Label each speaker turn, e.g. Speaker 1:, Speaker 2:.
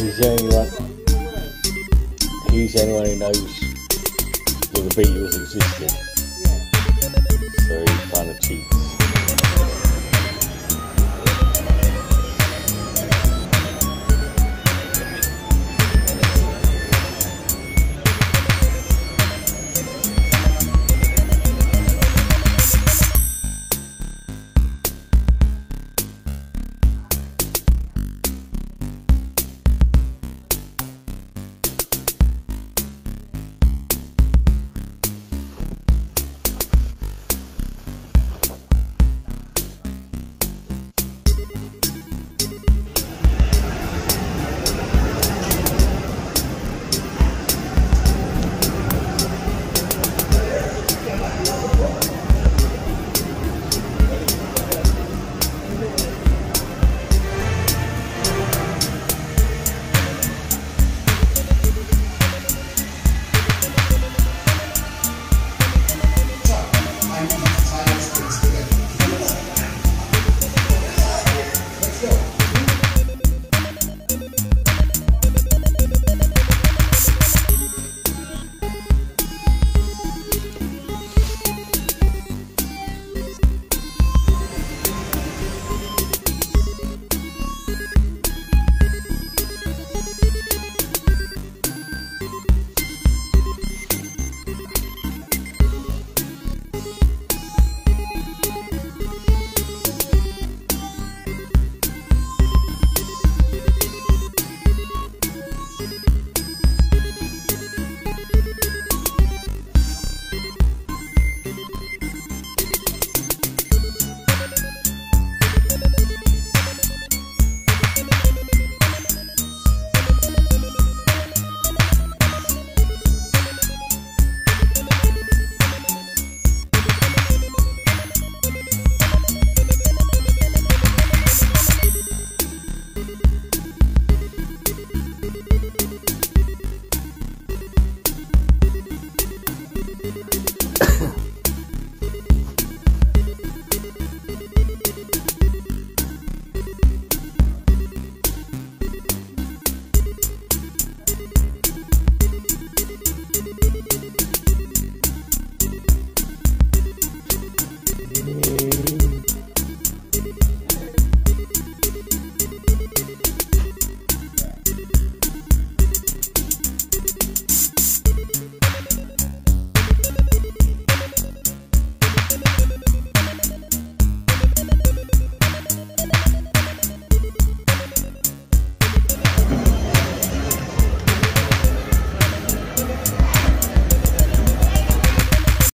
Speaker 1: anyone. He's the only one who knows that the Beatles existed. So he kind of cheats. you.